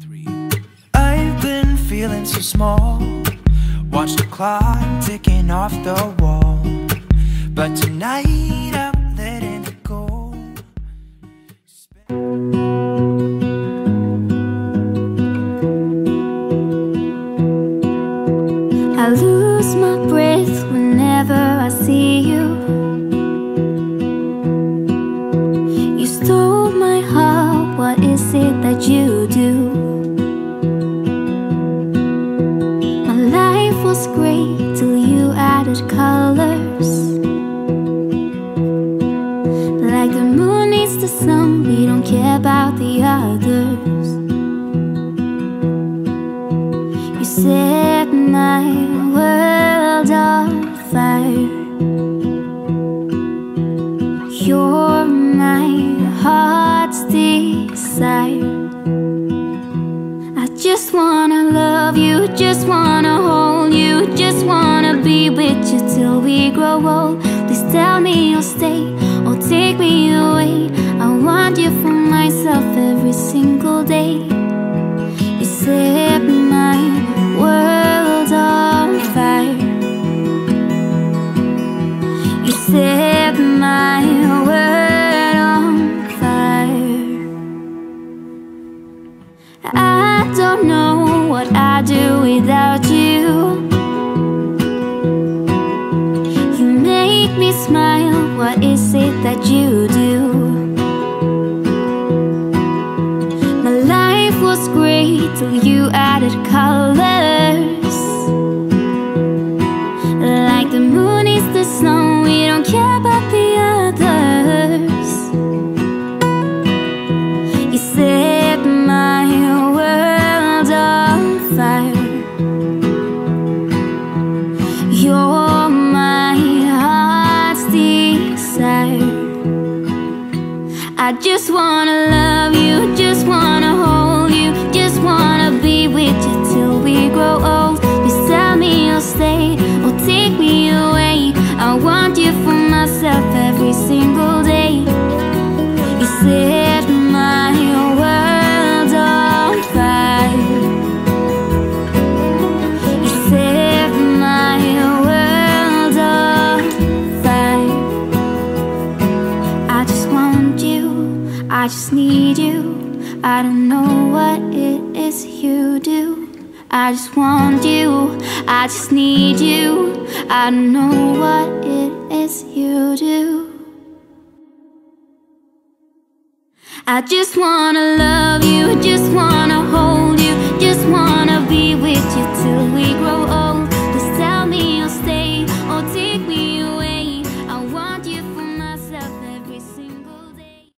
three. I've been feeling so small. Watch the clock ticking off the wall. But tonight I'm letting it go. I lose my breath whenever do? My life was great till you added colors. Like the moon needs the sun, we don't care about the others. You set my world on fire. You're just wanna love you, just wanna hold you, just wanna be with you till we grow old. Please tell me you'll stay or take me away. I want you for myself every single day. You set my world on fire. You set my I don't know what I'd do without you. You make me smile. What is it that you do? My life was till you added colors. I just wanna love you, just wanna hold you, just wanna be with you till I just need you. I don't know what it is you do. I just want you, I just need you. I don't know what it is you do. I just wanna love you,